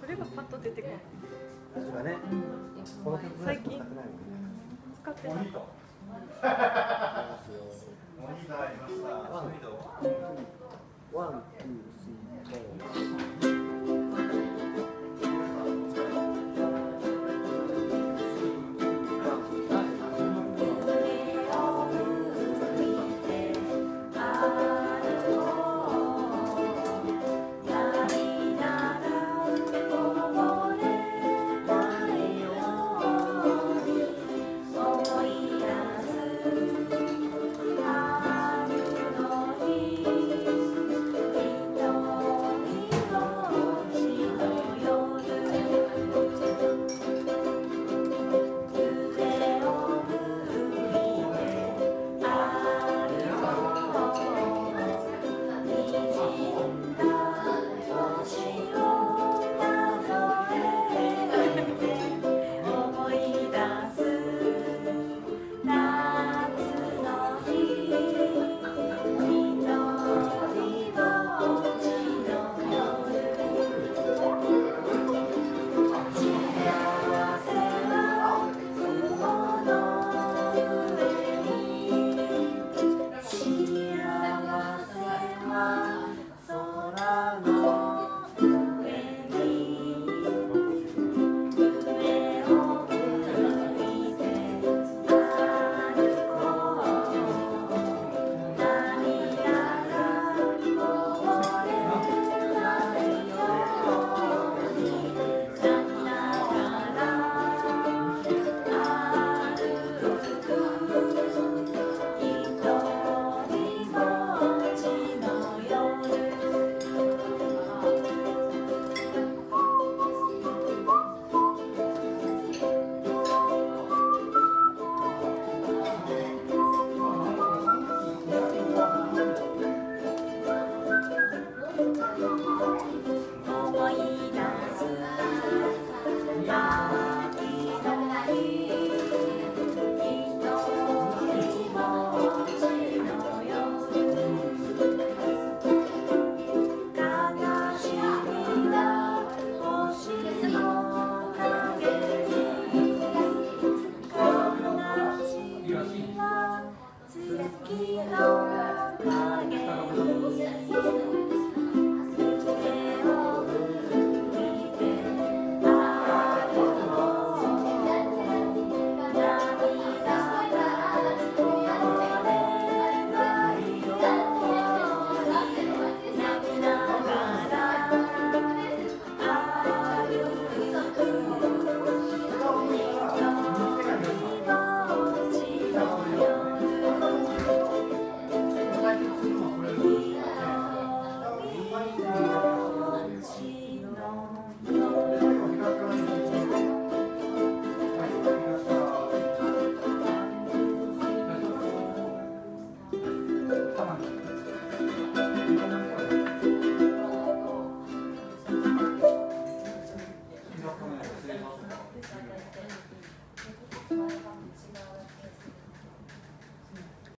これがパッと出てこない。確かねこの曲ぐらい。しか使ってないもんね使ってないワン